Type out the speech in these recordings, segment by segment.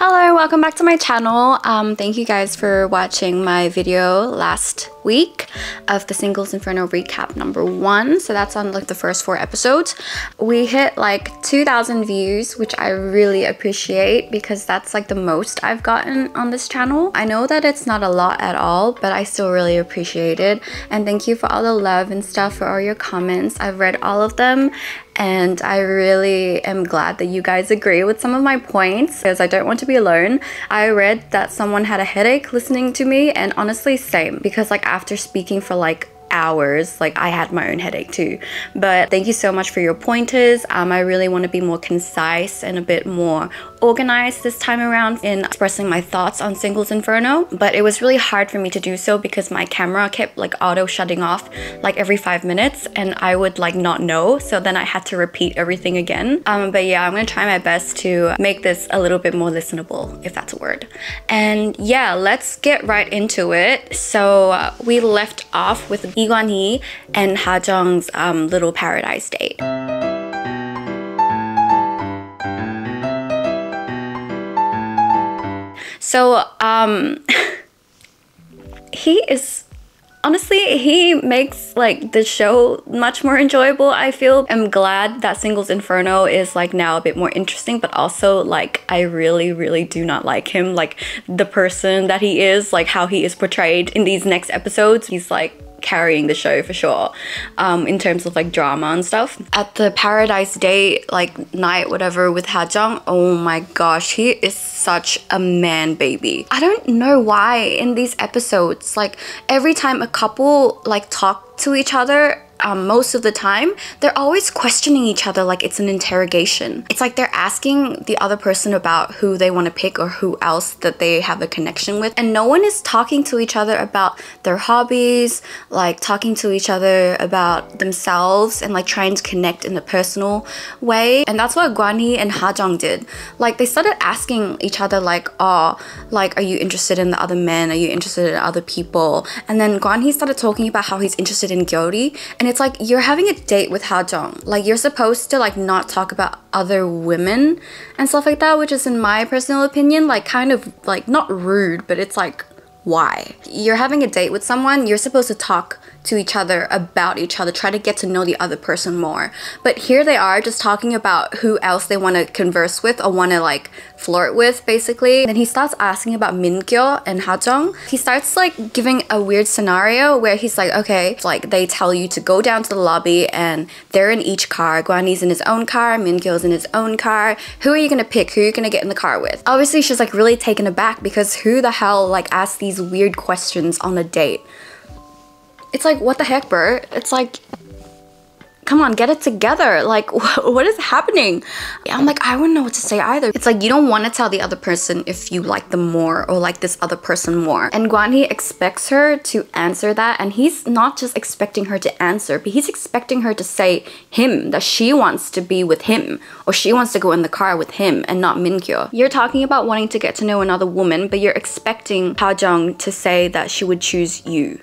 Hello, welcome back to my channel. Um, thank you guys for watching my video last week of the Singles Inferno recap number one. So that's on like the first four episodes. We hit like 2,000 views, which I really appreciate because that's like the most I've gotten on this channel. I know that it's not a lot at all, but I still really appreciate it. And thank you for all the love and stuff, for all your comments. I've read all of them and I really am glad that you guys agree with some of my points because I don't want to be alone. I read that someone had a headache listening to me and honestly same because like after speaking for like hours. Like i had my own headache too. But thank you so much for your pointers. Um, i really want to be more concise and a bit more organized this time around in expressing my thoughts on singles inferno. But it was really hard for me to do so because my camera kept like auto shutting off like every five minutes and i would like not know. So then i had to repeat everything again. Um, but yeah i'm gonna try my best to make this a little bit more listenable if that's a word. And yeah let's get right into it. So uh, we left off with Lee Kwan-hee and Ha Jung's um, little paradise date. So, um, he is honestly he makes like the show much more enjoyable i feel i'm glad that singles inferno is like now a bit more interesting but also like i really really do not like him like the person that he is like how he is portrayed in these next episodes he's like carrying the show for sure um, in terms of like drama and stuff. At the Paradise Date, like night, whatever, with Ha oh my gosh, he is such a man baby. I don't know why in these episodes, like every time a couple like talk to each other, um, most of the time, they're always questioning each other like it's an interrogation. It's like they're asking the other person about who they want to pick or who else that they have a connection with. And no one is talking to each other about their hobbies, like talking to each other about themselves and like trying to connect in a personal way. And that's what Kwan-hee and Ha Jung did. Like they started asking each other like, oh, like are you interested in the other men? Are you interested in other people? And then Kwan-hee started talking about how he's interested in Gyeori and it's like you're having a date with Ha Jung. Like you're supposed to like not talk about other women and stuff like that, which is in my personal opinion like kind of like not rude, but it's like why? You're having a date with someone, you're supposed to talk to each other about each other, try to get to know the other person more. But here they are just talking about who else they want to converse with or want to like flirt with basically. Then he starts asking about Minkyo and Hajong. He starts like giving a weird scenario where he's like, okay, like they tell you to go down to the lobby and they're in each car. Kwan-hee's in his own car, Minkyo's in his own car. Who are you gonna pick? Who are you gonna get in the car with? Obviously she's like really taken aback because who the hell like asks these weird questions on a date? It's like, what the heck, bro? It's like, come on, get it together. Like, what is happening? I'm like, I wouldn't know what to say either. It's like, you don't want to tell the other person if you like them more or like this other person more. And Kwan-hee expects her to answer that. And he's not just expecting her to answer, but he's expecting her to say him, that she wants to be with him or she wants to go in the car with him and not Minkyo. You're talking about wanting to get to know another woman, but you're expecting Ha Jung to say that she would choose you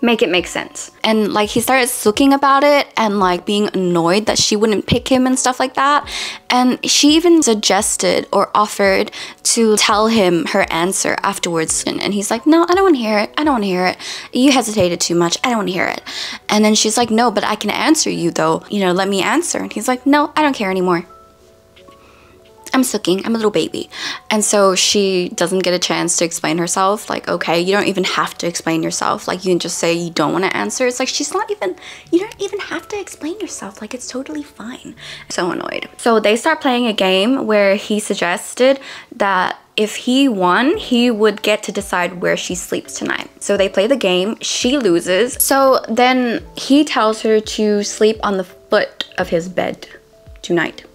make it make sense. And like he started sulking about it and like being annoyed that she wouldn't pick him and stuff like that. And she even suggested or offered to tell him her answer afterwards. And, and he's like, no, I don't want to hear it. I don't want to hear it. You hesitated too much. I don't want to hear it. And then she's like, no, but I can answer you though. You know, let me answer. And he's like, no, I don't care anymore. I'm sucking, I'm a little baby. And so she doesn't get a chance to explain herself. Like, okay, you don't even have to explain yourself. Like, you can just say you don't want to answer. It's like, she's not even, you don't even have to explain yourself. Like, it's totally fine. So annoyed. So they start playing a game where he suggested that if he won, he would get to decide where she sleeps tonight. So they play the game, she loses. So then he tells her to sleep on the foot of his bed tonight.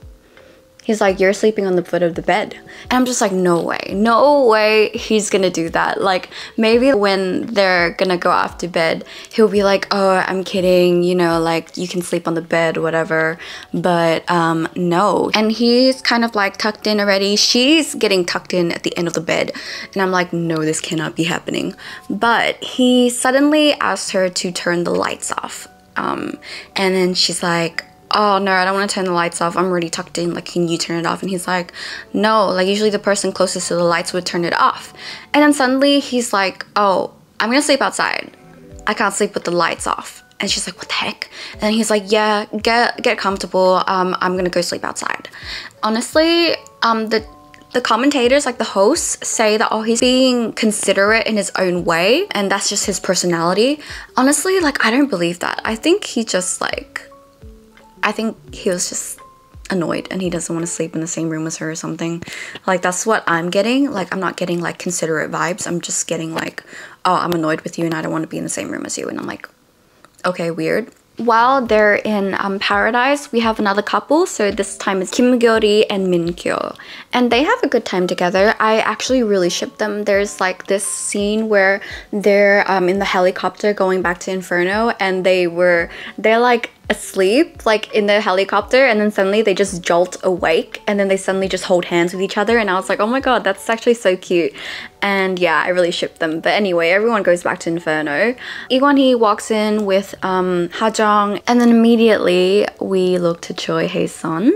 He's like, You're sleeping on the foot of the bed. And I'm just like, No way. No way he's gonna do that. Like, maybe when they're gonna go off to bed, he'll be like, Oh, I'm kidding, you know, like you can sleep on the bed, whatever. But um, no. And he's kind of like tucked in already. She's getting tucked in at the end of the bed. And I'm like, No, this cannot be happening. But he suddenly asks her to turn the lights off. Um, and then she's like, oh no, I don't want to turn the lights off. I'm already tucked in. Like, can you turn it off? And he's like, no, like usually the person closest to the lights would turn it off. And then suddenly he's like, oh, I'm gonna sleep outside. I can't sleep with the lights off. And she's like, what the heck? And he's like, yeah, get get comfortable. Um, I'm gonna go sleep outside. Honestly, um, the the commentators, like the hosts, say that oh he's being considerate in his own way and that's just his personality. Honestly, like I don't believe that. I think he just like I think he was just annoyed and he doesn't want to sleep in the same room as her or something. Like that's what I'm getting. Like I'm not getting like considerate vibes. I'm just getting like, oh, I'm annoyed with you and I don't want to be in the same room as you. And I'm like, okay, weird while they're in um, Paradise, we have another couple. So this time it's Kim Gyori and Min Kyo. And they have a good time together. I actually really ship them. There's like this scene where they're um, in the helicopter going back to Inferno and they were, they're like asleep like in the helicopter and then suddenly they just jolt awake and then they suddenly just hold hands with each other and I was like oh my god that's actually so cute. And yeah I really shipped them. But anyway everyone goes back to Inferno. Lee Hee walks in with um, Jung, and then immediately we look to Choi Hae Sun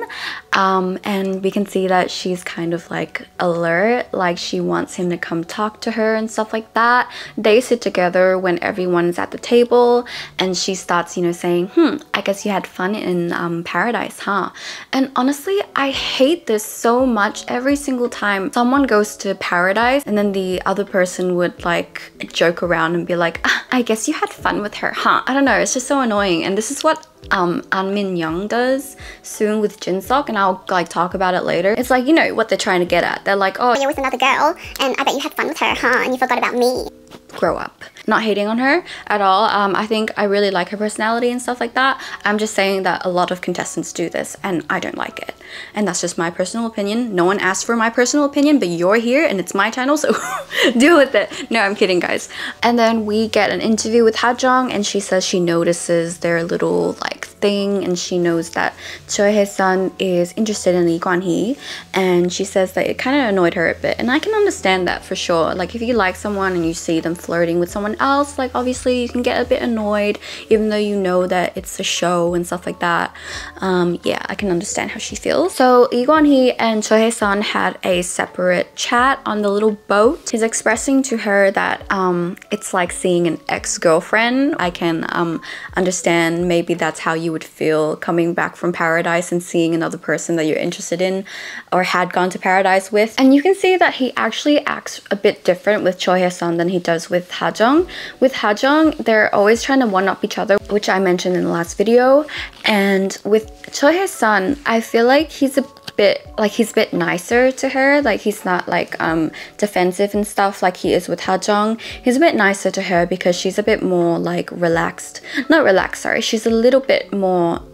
um, and we can see that she's kind of like alert, like she wants him to come talk to her and stuff like that. They sit together when everyone's at the table and she starts, you know, saying, hmm, I guess you had fun in um, paradise, huh? And honestly, I hate this so much every single time someone goes to paradise and then the other person would like joke around and be like, ah, I guess you had fun with her, huh? I don't know, it's just so annoying. And this is what um, An Min Young does soon with Jinsuk, and I'll like talk about it later. It's like, you know, what they're trying to get at. They're like, oh, you're with another girl, and I bet you had fun with her, huh? And you forgot about me. Grow up not hating on her at all. Um, I think I really like her personality and stuff like that. I'm just saying that a lot of contestants do this and I don't like it. And that's just my personal opinion. No one asked for my personal opinion, but you're here and it's my channel, so deal with it. No, I'm kidding, guys. And then we get an interview with Hajong and she says she notices their little like thing and she knows that Choi Hae-sun is interested in Lee Kwan-hee and she says that it kind of annoyed her a bit. And I can understand that for sure. Like if you like someone and you see them flirting with someone else like obviously you can get a bit annoyed even though you know that it's a show and stuff like that. Um, yeah I can understand how she feels. So Lee Kwan-hee and Choi Hae-sun had a separate chat on the little boat. He's expressing to her that um, it's like seeing an ex-girlfriend. I can um, understand maybe that's how you would feel coming back from paradise and seeing another person that you're interested in or had gone to paradise with. And you can see that he actually acts a bit different with Choi Hae-sun than he does with Hajong with Hajong, they're always trying to one-up each other, which I mentioned in the last video. And with Choi Hae-sun, I feel like he's a bit like he's a bit nicer to her. Like he's not like um defensive and stuff like he is with Hajong he's a bit nicer to her because she's a bit more like relaxed. Not relaxed sorry. She's a little bit more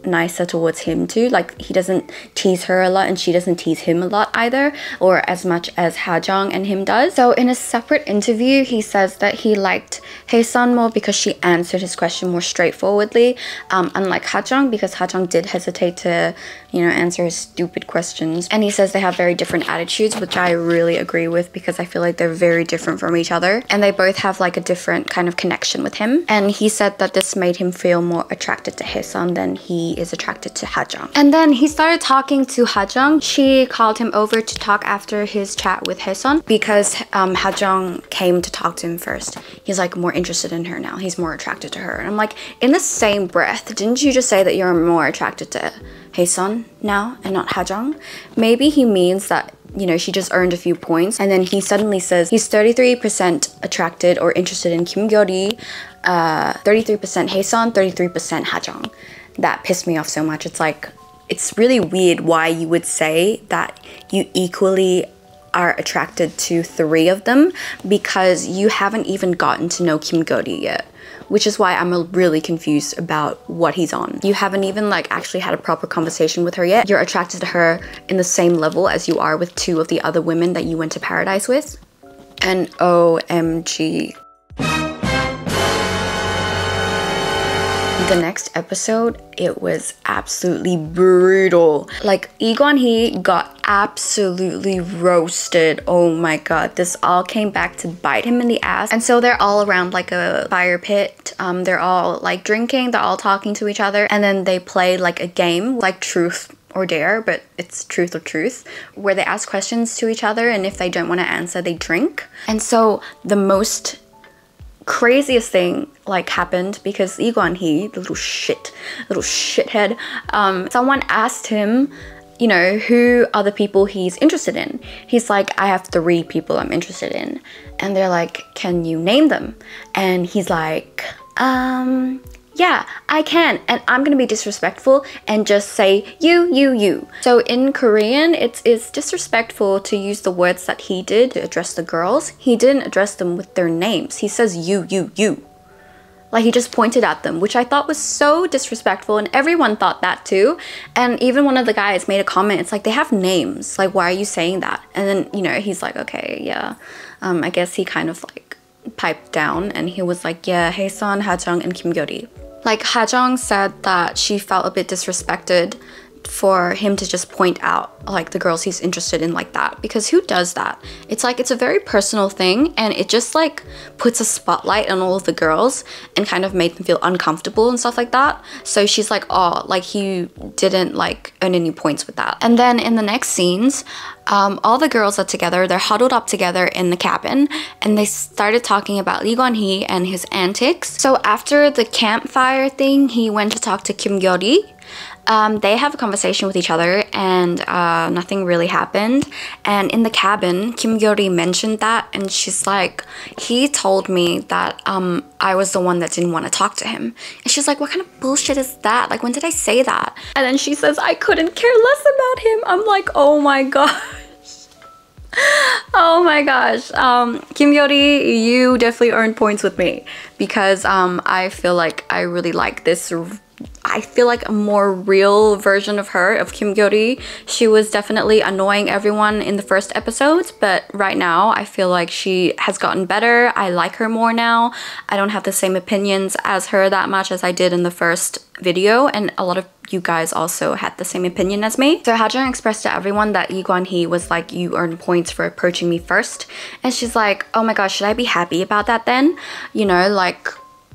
nicer towards him too like he doesn't tease her a lot and she doesn't tease him a lot either or as much as Hajong and him does so in a separate interview he says that he liked Hae-sun more because she answered his question more straightforwardly um, unlike Hajong because Hajong did hesitate to you know answer his stupid questions. And he says they have very different attitudes, which I really agree with because I feel like they're very different from each other. And they both have like a different kind of connection with him. And he said that this made him feel more attracted to Hae-sun than he is attracted to Hajong. And then he started talking to Hajong. She called him over to talk after his chat with Hae-sun because um, came to talk to him first. He's like more interested in her now. He's more attracted to her. And I'm like, in the same breath, didn't you just say that you're more attracted to Hae-sun now and not Hajong. Maybe he means that you know, she just earned a few points. And then he suddenly says he's 33% attracted or interested in Kim Gyori, 33% uh, Hae-sun, 33% Hajong. That pissed me off so much. It's like, it's really weird why you would say that you equally are attracted to three of them because you haven't even gotten to know Kim Gyori yet which is why I'm really confused about what he's on. You haven't even like actually had a proper conversation with her yet. You're attracted to her in the same level as you are with two of the other women that you went to paradise with. And OMG. The next episode, it was absolutely brutal. Like Lee Hee got absolutely roasted. Oh my god, this all came back to bite him in the ass. And so they're all around like a fire pit. Um, they're all like drinking, they're all talking to each other, and then they play like a game like truth or dare, but it's truth or truth, where they ask questions to each other and if they don't want to answer, they drink. And so the most craziest thing like happened because Lee Hee, the little shit, little shithead, um, someone asked him, you know, who are the people he's interested in? He's like, I have three people I'm interested in. And they're like, can you name them? And he's like, um, yeah, I can, and I'm gonna be disrespectful and just say you, you, you. So in Korean, it's, it's disrespectful to use the words that he did to address the girls. He didn't address them with their names. He says you, you, you. Like he just pointed at them, which I thought was so disrespectful, and everyone thought that too. And even one of the guys made a comment. It's like they have names. Like why are you saying that? And then you know he's like, okay, yeah. Um, I guess he kind of like piped down, and he was like, yeah, Haesun, Hajung, and Kim Gyori. Like Hajong said that she felt a bit disrespected for him to just point out like the girls he's interested in like that because who does that it's like it's a very personal thing and it just like puts a spotlight on all of the girls and kind of made them feel uncomfortable and stuff like that so she's like oh like he didn't like earn any points with that and then in the next scenes um, all the girls are together. They're huddled up together in the cabin and they started talking about Lee Guan Hee and his antics. So after the campfire thing, he went to talk to Kim Gyori um, they have a conversation with each other and uh, nothing really happened. And in the cabin, Kim Gyori mentioned that and she's like, he told me that um, I was the one that didn't want to talk to him. And she's like, what kind of bullshit is that? Like, when did I say that? And then she says, I couldn't care less about him. I'm like, oh my gosh. oh my gosh um kim Gyori, you definitely earned points with me because um i feel like i really like this I feel like a more real version of her, of Kim Gyori. She was definitely annoying everyone in the first episodes, but right now I feel like she has gotten better. I like her more now. I don't have the same opinions as her that much as I did in the first video, and a lot of you guys also had the same opinion as me. So Hajun expressed to everyone that Lee Guan was like, you earn points for approaching me first. And she's like, oh my gosh, should I be happy about that then? You know, like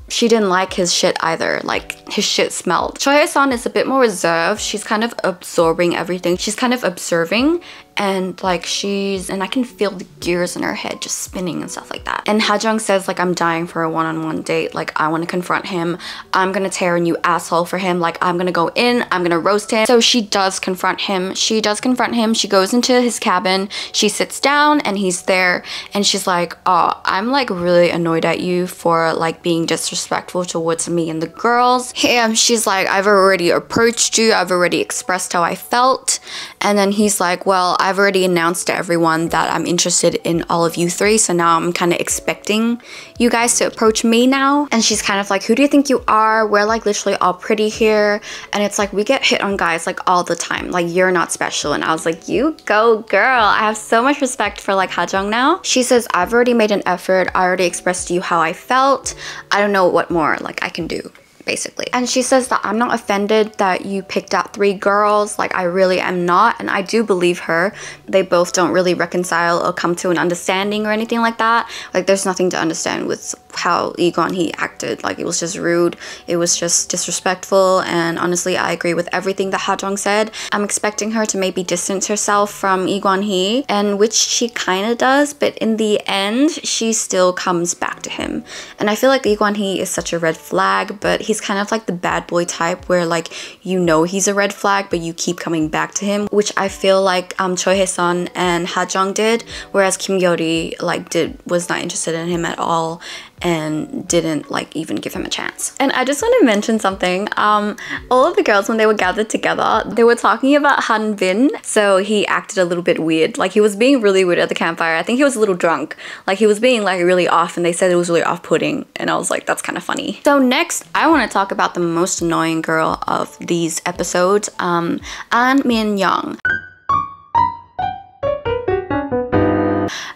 she didn't like his shit either. Like, his shit smelled. Choi Hae-sun is a bit more reserved. She's kind of absorbing everything. She's kind of observing and like she's and I can feel the gears in her head just spinning and stuff like that. And Hajung says like I'm dying for a one-on-one -on -one date. Like I want to confront him. I'm gonna tear a new asshole for him. Like I'm gonna go in. I'm gonna roast him. So she does confront him. She does confront him. She goes into his cabin. She sits down and he's there and she's like, oh, I'm like really annoyed at you for like being disrespectful towards me and the girls. And she's like, I've already approached you. I've already expressed how I felt. And then he's like, well, I've already announced to everyone that I'm interested in all of you three, so now I'm kind of expecting you guys to approach me now. And she's kind of like, who do you think you are? We're like literally all pretty here. And it's like, we get hit on guys like all the time. Like, you're not special. And I was like, you go girl. I have so much respect for like Hajung now. She says, I've already made an effort. I already expressed to you how I felt. I don't know what more like I can do basically. And she says that I'm not offended that you picked out three girls, like I really am not, and I do believe her. They both don't really reconcile or come to an understanding or anything like that. Like there's nothing to understand with how Lee he acted. Like it was just rude, it was just disrespectful, and honestly I agree with everything that Ha Jong said. I'm expecting her to maybe distance herself from Lee he, and which she kind of does, but in the end, she still comes back to him. And I feel like Lee he is such a red flag, but he's kind of like the bad boy type where like you know he's a red flag but you keep coming back to him which I feel like um, Choi Hae-sun and Ha Jung did whereas Kim Gyori like did was not interested in him at all and didn't like even give him a chance. And I just want to mention something. Um, all of the girls when they were gathered together, they were talking about Han Bin. So he acted a little bit weird. Like he was being really weird at the campfire. I think he was a little drunk. Like he was being like really off and they said it was really off-putting. And I was like, that's kind of funny. So next, I want to talk about the most annoying girl of these episodes, um, An Min Young.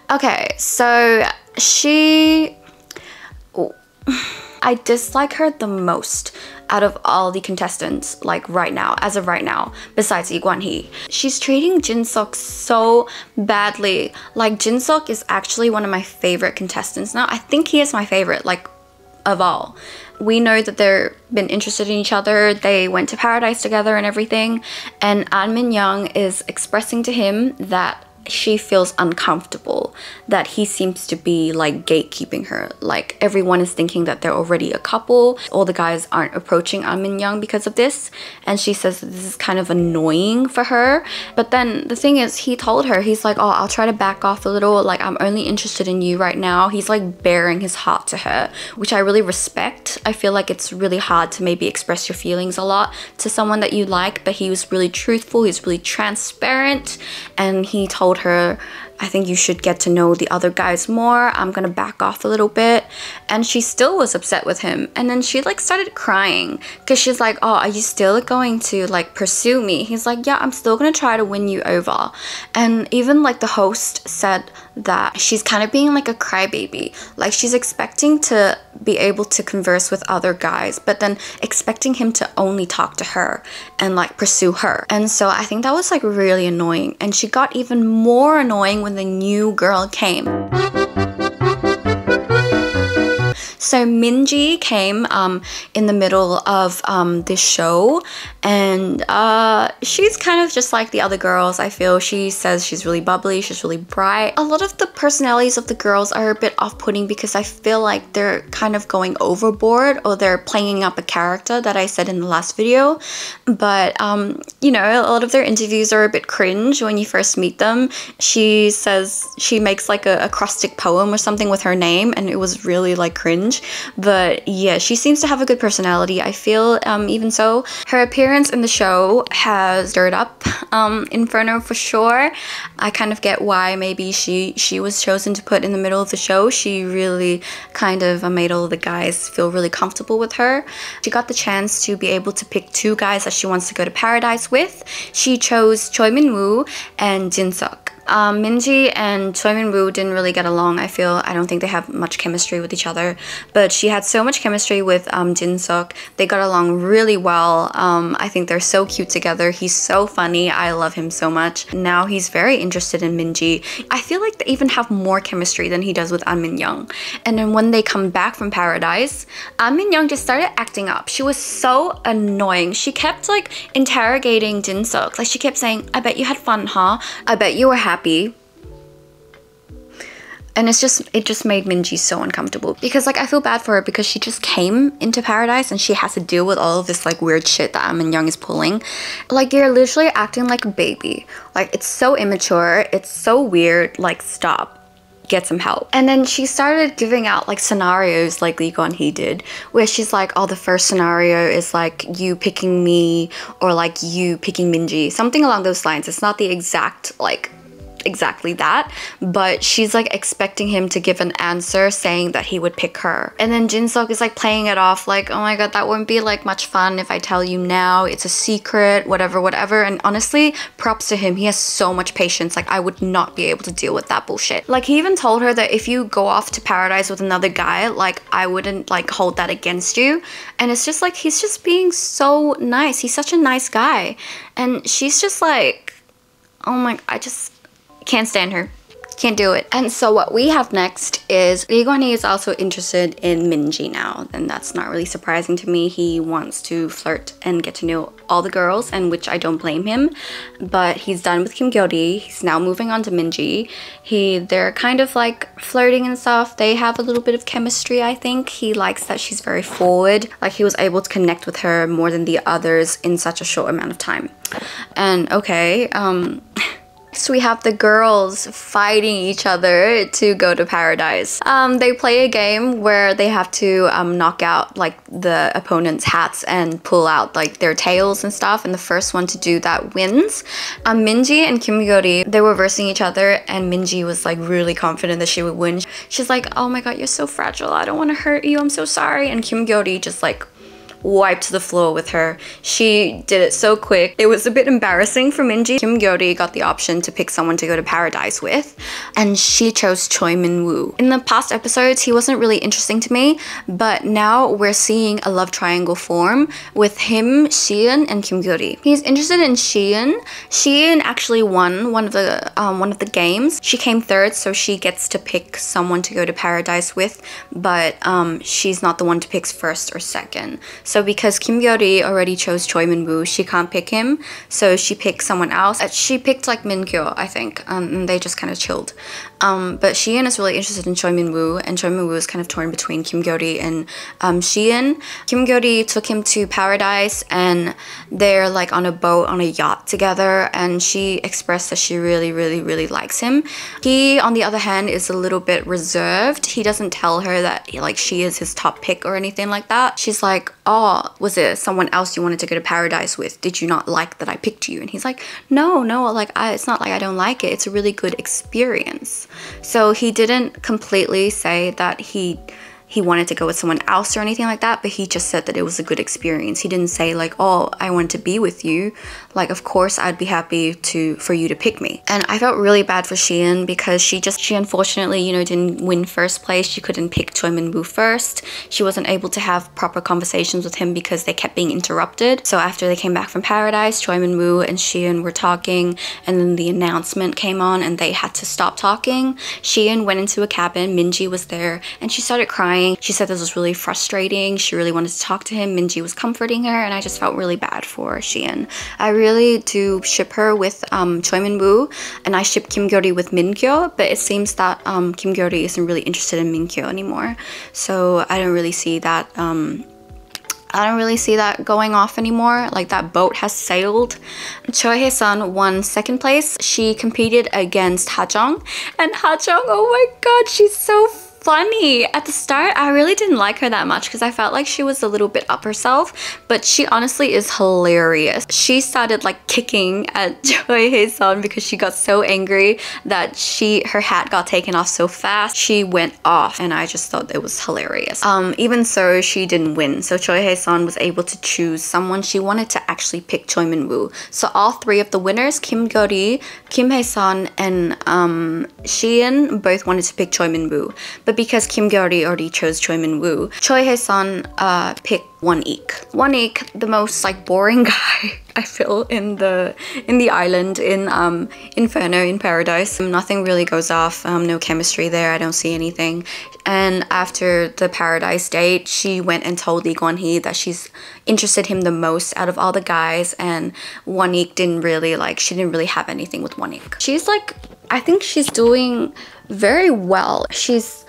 Okay, so she I dislike her the most out of all the contestants, like right now, as of right now, besides Lee Kwan Hee. She's treating Jin Suk so badly. Like Jin Suk is actually one of my favorite contestants now. I think he is my favorite, like of all. We know that they've been interested in each other. They went to paradise together and everything. And An Min Young is expressing to him that she feels uncomfortable that he seems to be like gatekeeping her. Like everyone is thinking that they're already a couple. All the guys aren't approaching Min Young because of this. And she says this is kind of annoying for her. But then the thing is he told her he's like oh I'll try to back off a little. Like I'm only interested in you right now. He's like bearing his heart to her which I really respect. I feel like it's really hard to maybe express your feelings a lot to someone that you like but he was really truthful he's really transparent and he told told her, I think you should get to know the other guys more. I'm gonna back off a little bit. And she still was upset with him. And then she like started crying because she's like, Oh, are you still going to like pursue me? He's like, Yeah, I'm still gonna try to win you over. And even like the host said that she's kind of being like a crybaby. Like she's expecting to be able to converse with other guys, but then expecting him to only talk to her and like pursue her. And so I think that was like really annoying. And she got even more annoying when the new girl came. So Minji came um, in the middle of um, this show and uh, she's kind of just like the other girls I feel. She says she's really bubbly, she's really bright. A lot of the personalities of the girls are a bit off-putting because I feel like they're kind of going overboard or they're playing up a character that I said in the last video. But um, you know, a lot of their interviews are a bit cringe when you first meet them. She says she makes like a acrostic poem or something with her name and it was really like cringe. But yeah, she seems to have a good personality. I feel um, even so. Her appearance in the show has stirred up um, Inferno for sure. I kind of get why maybe she she was chosen to put in the middle of the show. She really kind of made all the guys feel really comfortable with her. She got the chance to be able to pick two guys that she wants to go to paradise with. She chose Choi Min Woo and Jin Suk. Um, Minji and Choi Woo didn't really get along, I feel. I don't think they have much chemistry with each other. But she had so much chemistry with um, Jin Suk. They got along really well. Um, I think they're so cute together. He's so funny. I love him so much. Now he's very interested in Minji. I feel like they even have more chemistry than he does with An Min Young. And then when they come back from Paradise, An Min Young just started acting up. She was so annoying. She kept like interrogating Jin Suk. Like she kept saying, I bet you had fun, huh? I bet you were happy happy. And it's just it just made Minji so uncomfortable because like I feel bad for her because she just came into paradise and she has to deal with all of this like weird shit that An Min Young is pulling. Like you're literally acting like a baby. Like it's so immature. It's so weird. Like stop. Get some help. And then she started giving out like scenarios like Lee Kwan He did, where she's like, oh, the first scenario is like you picking me or like you picking Minji, something along those lines. It's not the exact like exactly that, but she's like expecting him to give an answer saying that he would pick her. And then Jin Suk is like playing it off like, oh my god, that wouldn't be like much fun if I tell you now, it's a secret, whatever, whatever. And honestly, props to him, he has so much patience. Like I would not be able to deal with that bullshit. Like he even told her that if you go off to paradise with another guy, like I wouldn't like hold that against you. And it's just like, he's just being so nice. He's such a nice guy. And she's just like, oh my, I just, can't stand her. Can't do it. And so what we have next is Lee Hee is also interested in Minji now. And that's not really surprising to me. He wants to flirt and get to know all the girls, and which I don't blame him. But he's done with Kim Gyori. He's now moving on to Minji. He they're kind of like flirting and stuff. They have a little bit of chemistry, I think. He likes that she's very forward. Like he was able to connect with her more than the others in such a short amount of time. And okay, um Next, we have the girls fighting each other to go to paradise. Um, they play a game where they have to um, knock out like the opponent's hats and pull out like their tails and stuff. And the first one to do that wins. Um, Minji and Kim Gyori, they were versing each other and Minji was like really confident that she would win. She's like, oh my god, you're so fragile. I don't want to hurt you. I'm so sorry. And Kim Gyori just like wiped the floor with her. She did it so quick. It was a bit embarrassing for Minji. Kim Gyori got the option to pick someone to go to paradise with, and she chose Choi Min Woo. In the past episodes, he wasn't really interesting to me, but now we're seeing a love triangle form with him, Shion, and Kim Gyori. He's interested in Shion. Shion actually won one of the um, one of the games. She came third, so she gets to pick someone to go to paradise with, but um, she's not the one to pick first or second. So because Kim Gyori already chose Choi Min Woo, she can't pick him, so she picked someone else. Uh, she picked like Min Kyo, I think, um, and they just kind of chilled. Um, but Shion is really interested in Choi Min Woo, and Choi Min Woo is kind of torn between Kim Gyori and um, Shion. Kim Gyori took him to paradise, and they're like on a boat on a yacht together, and she expressed that she really, really, really likes him. He, on the other hand, is a little bit reserved. He doesn't tell her that like she is his top pick or anything like that. She's like, "Oh, was it someone else you wanted to go to paradise with? Did you not like that I picked you?" And he's like, "No, no, like I, it's not like I don't like it. It's a really good experience." So he didn't completely say that he he wanted to go with someone else or anything like that, but he just said that it was a good experience. He didn't say like, "Oh, I want to be with you." Like, of course, I'd be happy to for you to pick me. And I felt really bad for Shion because she just she unfortunately, you know, didn't win first place. She couldn't pick Choi Min Woo first. She wasn't able to have proper conversations with him because they kept being interrupted. So after they came back from Paradise, Choi Min Woo and Shion were talking, and then the announcement came on, and they had to stop talking. Shion went into a cabin. Minji was there, and she started crying. She said this was really frustrating. She really wanted to talk to him. Minji was comforting her, and I just felt really bad for Shion. I really do ship her with um, Choi Min Woo, and I ship Kim Gyori with Min Kyo, but it seems that um, Kim Gyori isn't really interested in Min Kyo anymore. So I don't really see that um, I don't really see that going off anymore. Like that boat has sailed. Choi Hae-sun won second place. She competed against Ha Jung. And Ha Jung, oh my god, she's so funny. At the start, I really didn't like her that much because I felt like she was a little bit up herself, but she honestly is hilarious. She started like kicking at Choi Hae-sun because she got so angry that she her hat got taken off so fast. She went off and I just thought it was hilarious. Um, even so, she didn't win. So Choi Hae-sun was able to choose someone she wanted to actually pick Choi Min Woo. So all three of the winners, Kim Gyori, Kim Hae-sun, and um, Shion both wanted to pick Choi Min Woo. But but because Kim Gyori already chose Choi Min Woo, Choi Hae-sun uh, picked Won Ik. Won Ik, the most like boring guy I feel in the in the island in um, Inferno in Paradise. Nothing really goes off. Um, no chemistry there. I don't see anything. And after the Paradise date, she went and told Lee Kwon Hee that she's interested him the most out of all the guys. And Won Ik didn't really like. She didn't really have anything with Won Ik. She's like, I think she's doing very well. She's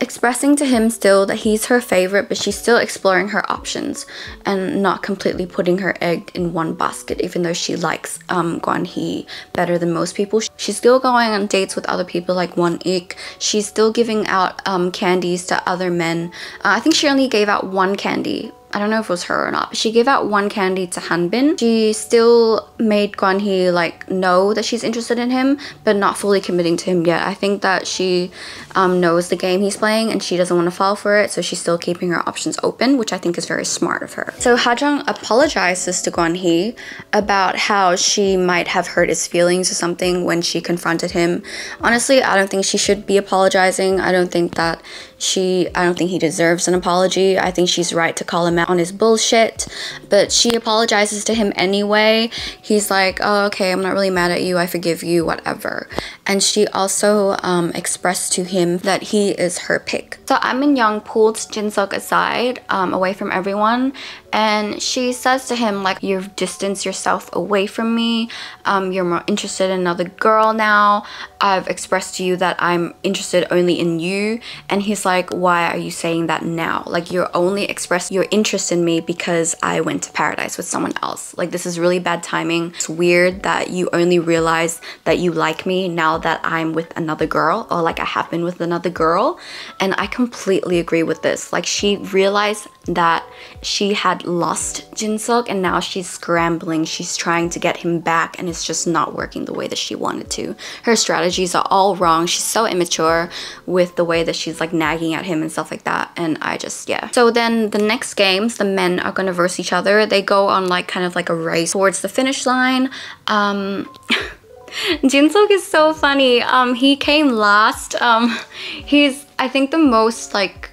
expressing to him still that he's her favorite, but she's still exploring her options and not completely putting her egg in one basket, even though she likes um, Kwon Hee better than most people. She's still going on dates with other people like Won Ik. She's still giving out um, candies to other men. Uh, I think she only gave out one candy I don't know if it was her or not, but she gave out one candy to Hanbin. She still made Guan Hee like know that she's interested in him, but not fully committing to him yet. I think that she um, knows the game he's playing and she doesn't want to fall for it, so she's still keeping her options open, which I think is very smart of her. So Hajung apologizes to Kwon Hee about how she might have hurt his feelings or something when she confronted him. Honestly, I don't think she should be apologizing. I don't think that she, I don't think he deserves an apology. I think she's right to call him out on his bullshit, but she apologizes to him anyway. He's like, oh, okay, I'm not really mad at you. I forgive you, whatever. And she also um, expressed to him that he is her pick. So Min Young pulled Jin Suk aside, um, away from everyone, and she says to him like you've distanced yourself away from me. Um, you're more interested in another girl now. I've expressed to you that I'm interested only in you. And he's like why are you saying that now? Like you're only expressing your interest in me because I went to paradise with someone else. Like this is really bad timing. It's weird that you only realize that you like me now that I'm with another girl or like I have been with another girl and I completely agree with this like she realized that she had lost Jinsuk and now she's scrambling. She's trying to get him back and it's just not working the way that she wanted to. Her strategies are all wrong. She's so immature with the way that she's like nagging at him and stuff like that. And I just, yeah. So then the next games, the men are gonna verse each other. They go on like kind of like a race towards the finish line. Um, Jinsuk is so funny. Um, he came last. Um, he's, I think, the most like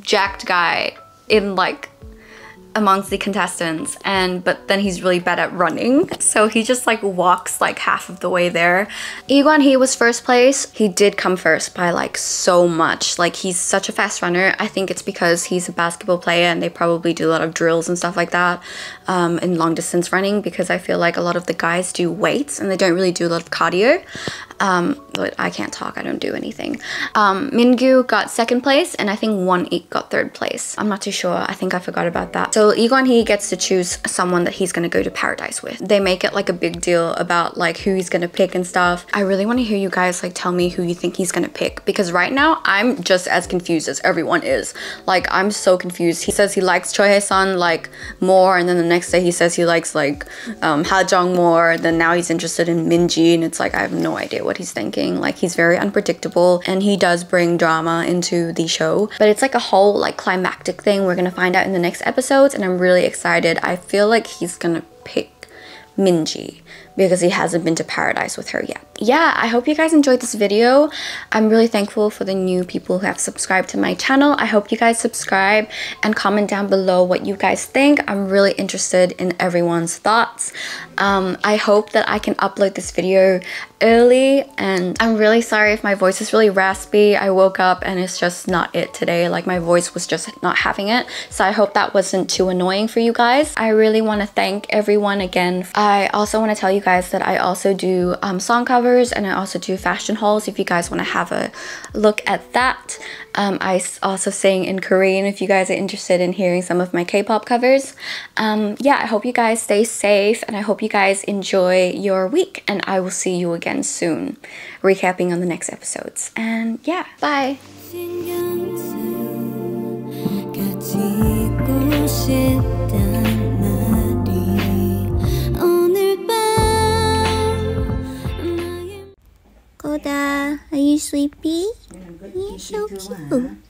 jacked guy in like amongst the contestants and but then he's really bad at running so he just like walks like half of the way there. Iguan he was first place. He did come first by like so much. Like he's such a fast runner. I think it's because he's a basketball player and they probably do a lot of drills and stuff like that um, in long distance running because I feel like a lot of the guys do weights and they don't really do a lot of cardio um, but I can't talk, I don't do anything. Um, Mingyu got second place and I think Won Ik got third place. I'm not too sure, I think I forgot about that. So Egon, he gets to choose someone that he's gonna go to paradise with. They make it like a big deal about like who he's gonna pick and stuff. I really wanna hear you guys like tell me who you think he's gonna pick because right now I'm just as confused as everyone is. Like I'm so confused. He says he likes Choi Hae-sun like more and then the next day he says he likes like um, Ha Jung more. Then now he's interested in Minji and it's like I have no idea what he's thinking. Like he's very unpredictable and he does bring drama into the show. But it's like a whole like climactic thing we're gonna find out in the next episodes and I'm really excited. I feel like he's gonna pick Minji because he hasn't been to paradise with her yet. Yeah, I hope you guys enjoyed this video. I'm really thankful for the new people who have subscribed to my channel. I hope you guys subscribe and comment down below what you guys think. I'm really interested in everyone's thoughts. Um, I hope that I can upload this video early and I'm really sorry if my voice is really raspy. I woke up and it's just not it today. Like my voice was just not having it. So I hope that wasn't too annoying for you guys. I really want to thank everyone again. I also want to tell you guys that I also do um, song covers and I also do fashion hauls if you guys want to have a look at that. Um, I also sing in Korean if you guys are interested in hearing some of my K-pop covers. Um, yeah, I hope you guys stay safe and I hope you guys enjoy your week and I will see you again soon, recapping on the next episodes. And yeah, bye! Koda, are you sleepy? You're so cute.